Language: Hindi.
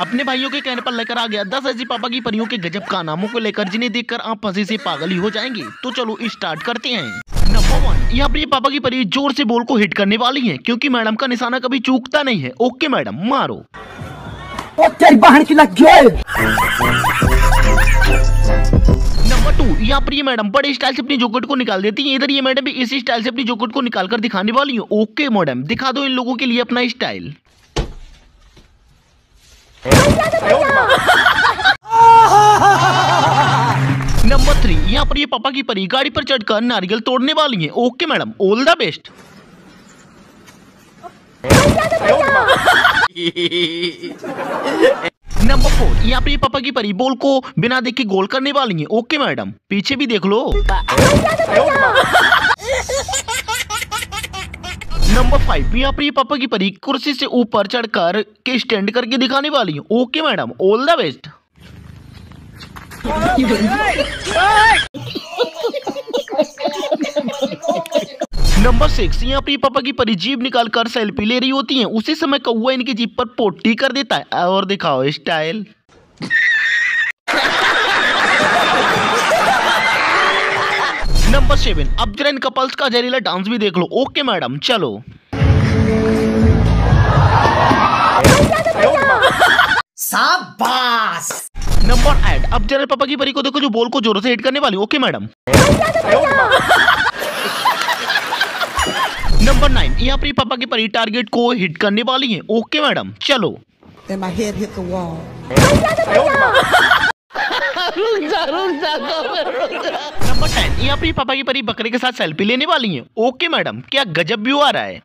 अपने भाइयों के कहने पर लेकर आ गया। दस ऐसी पापा की परियों के गजब का नामों को लेकर जिन्हें देखकर आप फंसे से पागल ही हो जाएँगे। तो चलो स्टार्ट करते हैं। नंबर वन यहाँ पर पापा की परी ज़ोर से बॉल को हिट करने वाली है क्योंकि मैडम का निशाना कभी चूकता नहीं है। ओके मैडम मारो। की नंबर टू यहाँ पर ये मैडम बड़े स्टाइल से अपनी जॉकेट को निकाल देती है। इधर ये मैडम भी इसी स्टाइल से अपनी जॉकेट को निकाल कर दिखाने वाली है। ओके मैडम दिखा दो इन लोगों के लिए अपना स्टाइल नंबर थ्री यहाँ पर ये पापा की परी गाड़ी पर चढ़कर नारियल तोड़ने वाली है। Okay madam all the best number four यहाँ पर ये पापा की परी बॉल को बिना देखे गोल करने वाली है। ओके मैडम पीछे भी देख लो। नंबर फाइव यहाँ पर पापा की परी कुर्सी से ऊपर चढ़कर के स्टैंड करके दिखाने वाली है। Okay madam all the best number six यहाँ पर पापा की परी जीप निकाल कर सेल्फी ले रही होती है। उसी समय कौआ इनकी जीप पर पोटी कर देता है। और दिखाओ स्टाइल नंबर सेवन अब जरा इन कपल्स का जहरीला डांस भी देख लो। ओके मैडम चलो। शाबाश! नंबर एट अब जरा पापा की परी को देखो जो बॉल को जोरों से हिट करने वाली ओके मैडम। नंबर नाइन यहाँ पर पापा की परी टारगेट को हिट करने वाली है ओके मैडम चलो। नंबर टेन यहाँ अपनी पापा की परी बकरी के साथ सेल्फी लेने वाली है। ओके मैडम क्या गजब व्यू आ रहा है?